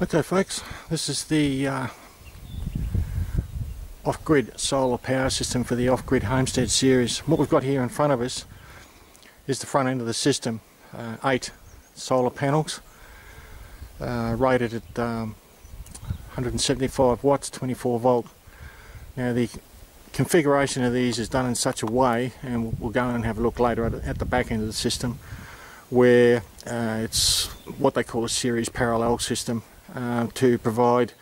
Okay folks, this is the uh, off-grid solar power system for the off-grid homestead series. What we've got here in front of us is the front end of the system. Uh, eight solar panels uh, rated at um, 175 watts, 24 volt. Now the configuration of these is done in such a way, and we'll go and have a look later at, at the back end of the system, where uh, it's what they call a series parallel system uh, to provide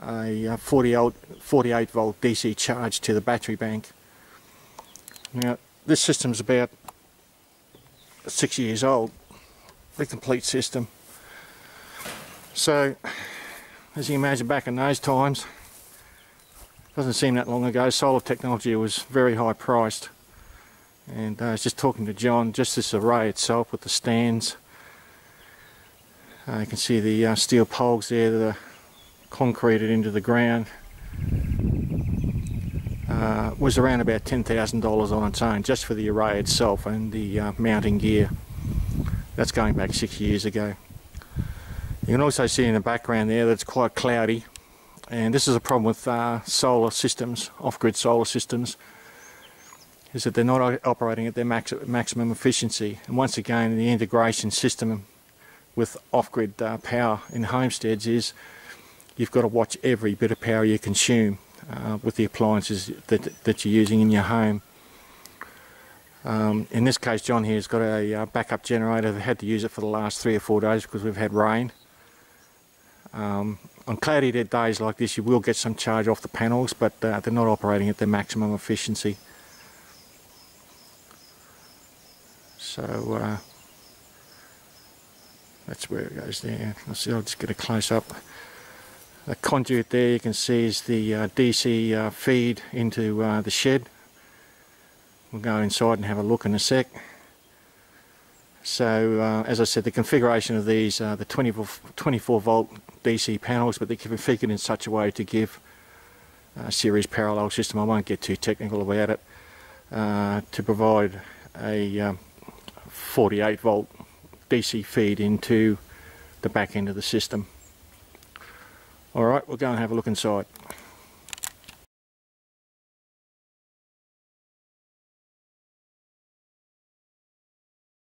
a 48, 48 volt DC charge to the battery bank. Now this system's about six years old, the complete system. So as you imagine back in those times, doesn't seem that long ago, solar technology was very high priced. And uh, I was just talking to John, just this array itself with the stands uh, you can see the uh, steel poles there that are concreted into the ground. Uh, was around about $10,000 on its own just for the array itself and the uh, mounting gear. That's going back six years ago. You can also see in the background there that it's quite cloudy and this is a problem with uh, solar systems, off-grid solar systems, is that they're not operating at their max maximum efficiency. And once again, the integration system with off-grid uh, power in homesteads is you've got to watch every bit of power you consume uh, with the appliances that, that you're using in your home. Um, in this case John here has got a uh, backup generator they had to use it for the last three or four days because we've had rain. Um, on cloudy days like this you will get some charge off the panels but uh, they're not operating at their maximum efficiency. So uh, that's where it goes there. I'll, see, I'll just get a close up. The conduit there you can see is the uh, DC uh, feed into uh, the shed. We'll go inside and have a look in a sec. So uh, as I said the configuration of these are the 24, 24 volt DC panels but they're configured in such a way to give a series parallel system. I won't get too technical about it. Uh, to provide a um, 48 volt DC feed into the back end of the system. Alright, we'll go and have a look inside.